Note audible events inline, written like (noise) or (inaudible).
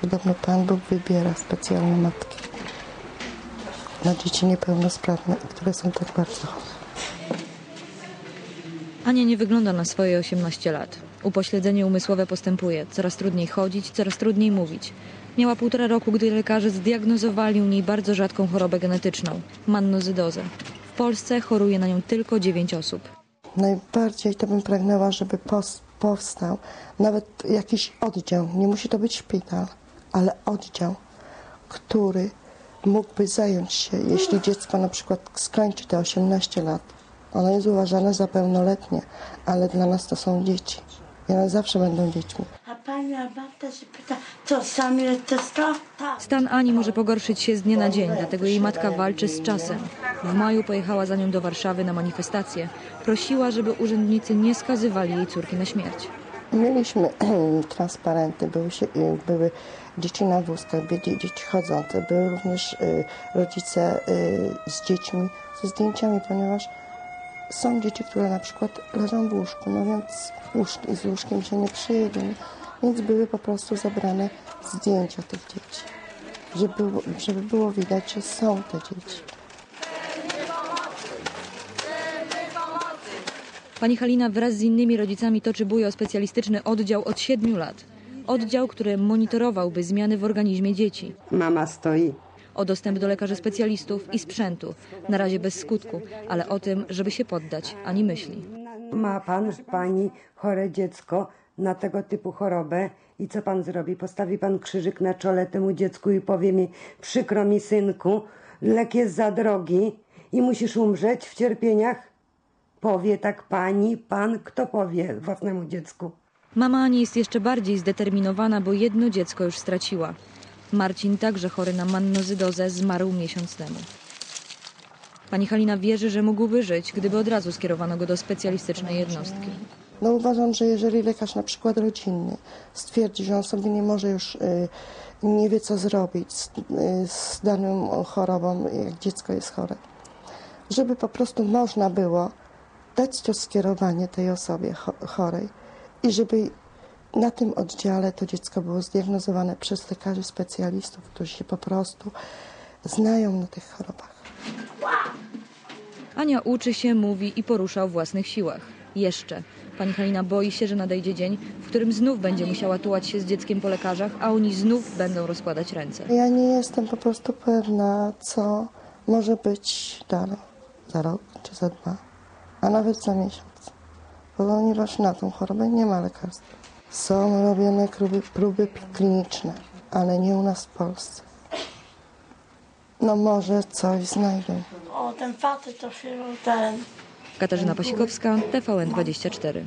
Podobno Pan Bóg wybiera specjalne matki na dzieci niepełnosprawne, które są tak bardzo chore. Ania nie wygląda na swoje 18 lat. Upośledzenie umysłowe postępuje, coraz trudniej chodzić, coraz trudniej mówić. Miała półtora roku, gdy lekarze zdiagnozowali u niej bardzo rzadką chorobę genetyczną mannozydozę. W Polsce choruje na nią tylko 9 osób. Najbardziej to bym pragnęła, żeby pos- powstał nawet jakiś oddział, nie musi to być szpital, ale oddział, który mógłby zająć się, jeśli dziecko na przykład skończy te 18 lat. Ono jest uważane za pełnoletnie, ale dla nas to są dzieci. I one zawsze będą dziećmi. A pani Abata się pyta, co sami testo? Tak. Stan Ani może pogorszyć się z dnia na dzień, dlatego jej matka walczy z czasem. W maju pojechała za nią do Warszawy na manifestację. Prosiła, żeby urzędnicy nie skazywali jej córki na śmierć. Mieliśmy (clears throat) transparenty, były, się, y, były dzieci na wózkach, były dzie- dzieci chodzące, były również y, rodzice y, z dziećmi, ze zdjęciami, ponieważ są dzieci, które na przykład leżą w łóżku, no więc łóż, z łóżkiem się nie przyjdzie, nie? więc były po prostu zabrane zdjęcia tych dzieci, żeby żeby było widać, że są te dzieci. Pani Halina wraz z innymi rodzicami toczy bój o specjalistyczny oddział od 7 lat. Oddział, który monitorowałby zmiany w organizmie dzieci. Mama stoi. O dostęp do lekarzy specjalistów i sprzętu. Na razie bez skutku, ale o tym, żeby się poddać, ani myśli. Ma pan, pani chore dziecko na tego typu chorobę i co pan zrobi? Postawi pan krzyżyk na czole temu dziecku i powie mi, przykro mi synku, lek jest za drogi i musisz umrzeć w cierpieniach? Powie tak pani, pan, kto powie własnemu dziecku? Mama Ani jest jeszcze bardziej zdeterminowana, bo jedno dziecko już straciła. Marcin, także chory na mannozydozę, zmarł miesiąc temu. Pani Halina wierzy, że mógłby żyć, gdyby od razu skierowano go do specjalistycznej jednostki. No uważam, że jeżeli lekarz na przykład rodzinny stwierdzi, że on sobie nie może już, y, nie wie co zrobić z, y, z daną chorobą, jak dziecko jest chore, żeby po prostu można było dać to skierowanie tej osobie cho- chorej i żeby na tym oddziale to dziecko było zdiagnozowane przez lekarzy specjalistów, którzy się po prostu znają na tych chorobach. Ania uczy się, mówi i porusza o własnych siłach. Jeszcze. Pani Halina boi się, że nadejdzie dzień, w którym znów będzie musiała tułać się z dzieckiem po lekarzach, a oni znów będą rozkładać ręce. Ja nie jestem po prostu pewna, co może być dalej, za rok czy za dwa, a nawet za miesiąc, ponieważ na tą chorobę nie ma lekarstwa. Są robione próby, próby kliniczne, ale nie u nas w Polsce. No może coś znajdą. O, ten facet to się ten. Katarzyna Pasikowska, TVN24.